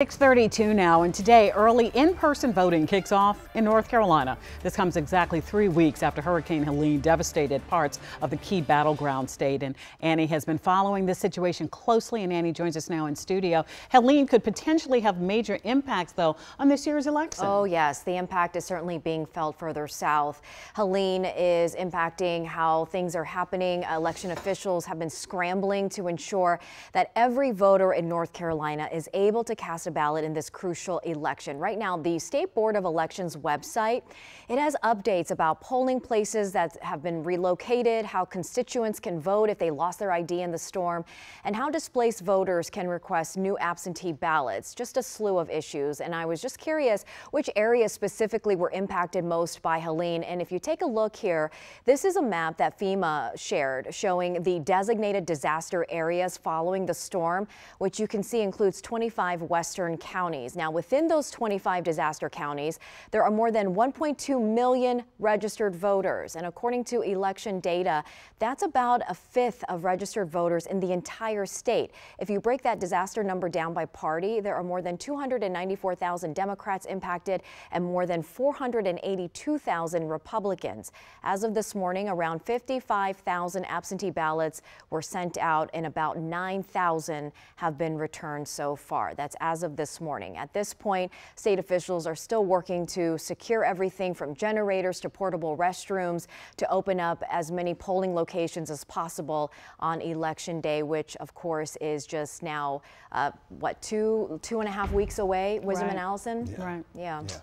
632 now, and today early in-person voting kicks off in North Carolina. This comes exactly three weeks after Hurricane Helene devastated parts of the key battleground state. And Annie has been following this situation closely, and Annie joins us now in studio. Helene could potentially have major impacts, though, on this year's election. Oh, yes. The impact is certainly being felt further south. Helene is impacting how things are happening. Election officials have been scrambling to ensure that every voter in North Carolina is able to cast a ballot in this crucial election. Right now, the State Board of Elections website, it has updates about polling places that have been relocated, how constituents can vote if they lost their ID in the storm, and how displaced voters can request new absentee ballots. Just a slew of issues. And I was just curious which areas specifically were impacted most by Helene. And if you take a look here, this is a map that FEMA shared showing the designated disaster areas following the storm, which you can see includes 25 western western counties. Now, within those 25 disaster counties, there are more than 1.2 million registered voters. And according to election data, that's about a fifth of registered voters in the entire state. If you break that disaster number down by party, there are more than 294,000 Democrats impacted and more than 482,000 Republicans. As of this morning, around 55,000 absentee ballots were sent out and about 9,000 have been returned so far. That's as of of this morning. At this point, state officials are still working to secure everything from generators to portable restrooms to open up as many polling locations as possible on election day, which of course is just now, uh, what, two, two and a half weeks away, Wisdom right. and Allison? Yeah. Right. Yeah. yeah.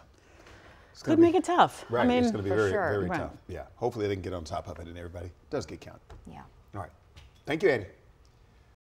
It's Could be, make it tough. Right. I mean, it's going to be very, sure. very right. tough. Yeah. Hopefully they can get on top of it and everybody does get counted. Yeah. All right. Thank you, Eddie.